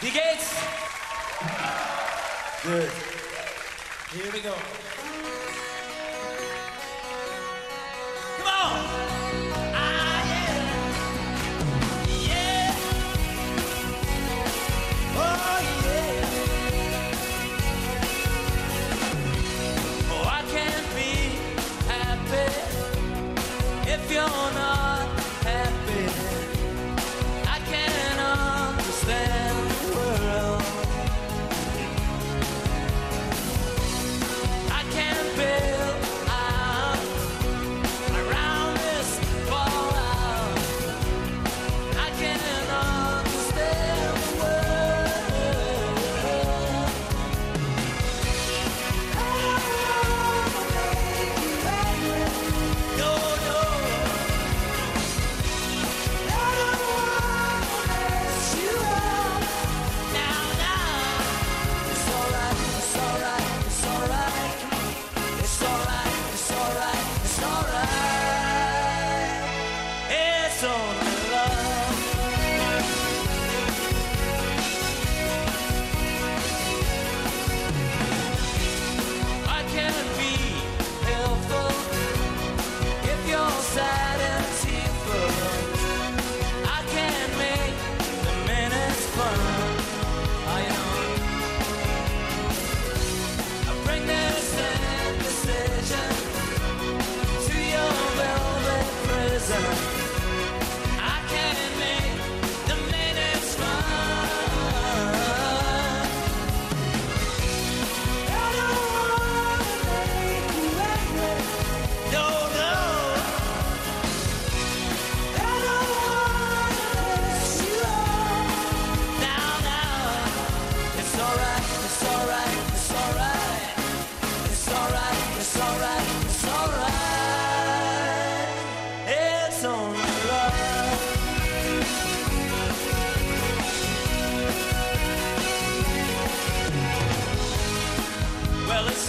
Wie geht's? Good. Here we go.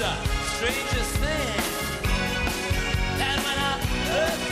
strangest thing. And when I heard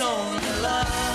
only love.